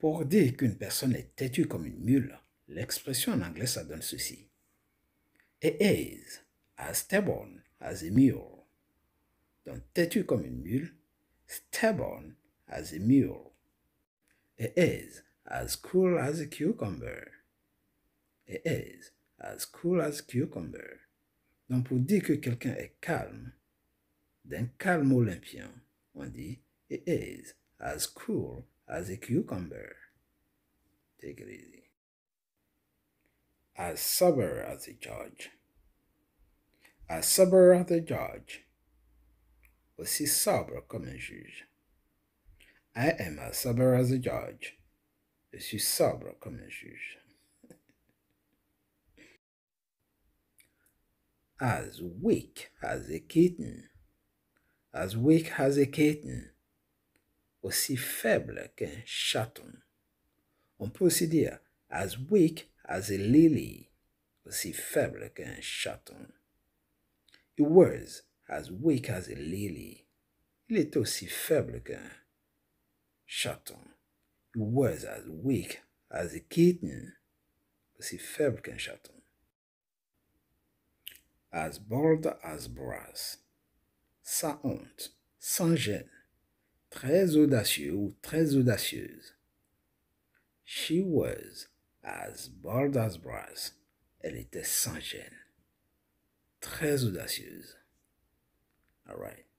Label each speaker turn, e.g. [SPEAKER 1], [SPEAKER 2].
[SPEAKER 1] Pour dire qu'une personne est têtue comme une mule, l'expression en anglais ça donne ceci. It is as stubborn as a mule. Donc têtu comme une mule, stubborn as a mule. It is as cool as a cucumber. It is as cool as a cucumber. Donc pour dire que quelqu'un est calme, d'un calme olympien, on dit It is as cool as a cucumber. Take it easy. As sober as a judge. As sober as a judge. Aussi sobre comme un juge. I am as sober as a judge. Je suis sobre comme un juge. as weak as a kitten. As weak as a kitten. Aussi faible qu'un chaton. On peut aussi dire as weak as a lily. Aussi faible qu'un chaton. He was as weak as a lily. Il est aussi faible qu'un chaton. He was as weak as a kitten. Aussi faible qu'un chaton. As bold as brass. Sans honte, sans gêne. Très audacieux ou très audacieuse. She was as bold as brass. Elle était sans gêne. Très audacieuse. All right.